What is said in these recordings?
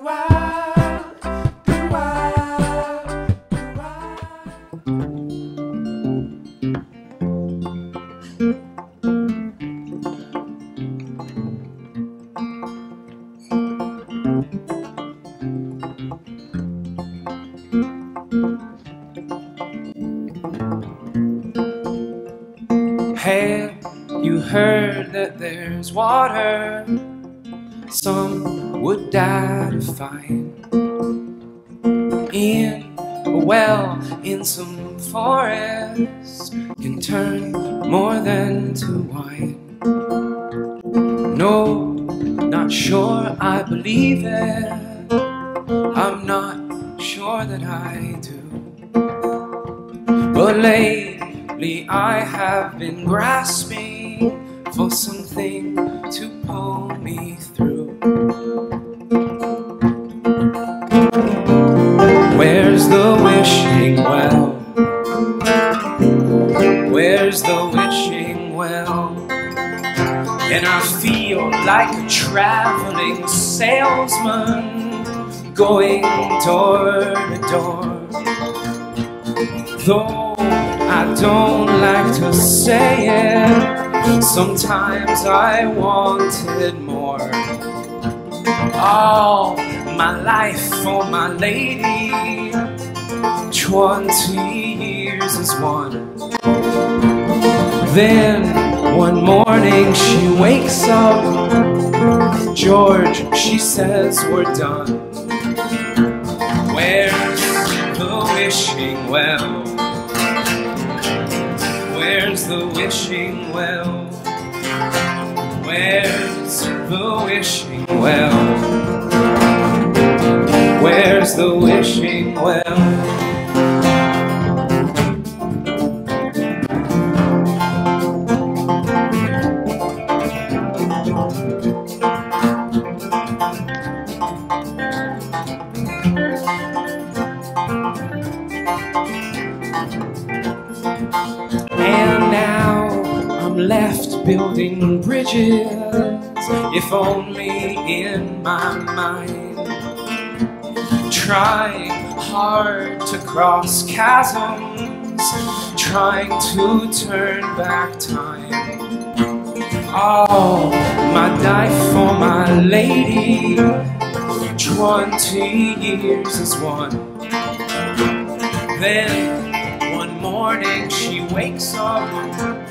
Have you heard that there's water? Some would die to find in a well in some forest can turn more than to wine. No, not sure I believe it. I'm not sure that I do. But lately I have been grasping for something to pull me through. Where's the wishing well? Where's the wishing well? And I feel like a traveling salesman going door to door. Though I don't like to say it, sometimes I wanted more. All my life for my lady, 20 years is one. Then one morning she wakes up, George, she says we're done. Where's the wishing well? Where's the wishing well? Where's the wishing well? Where's the wishing well? And now I'm left building bridges, if only in my mind. Trying hard to cross chasms, trying to turn back time. All my life for my lady, 20 years is one. Then one morning she wakes up.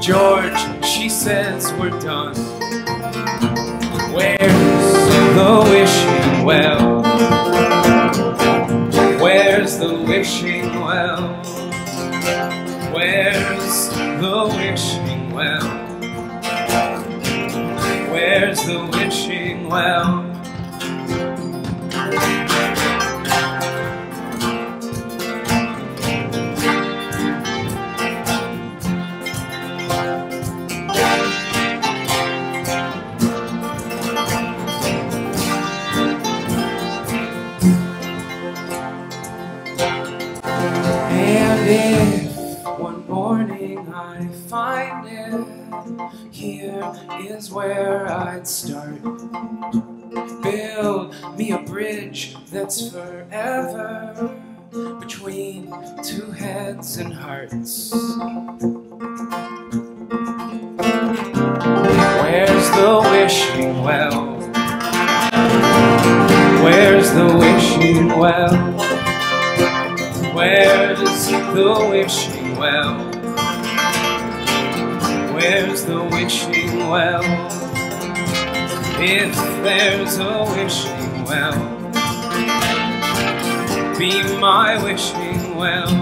George, she says we're done. Where's the wishing well? Where's the wishing well? Where's the wishing well? Where's the wishing well? And if one morning I find it, here is where I'd start. Build me a bridge that's forever between two heads and hearts. Where's the wishing well? Where's the wishing well? The wishing well? Where's the wishing well? If there's a wishing well, be my wishing well.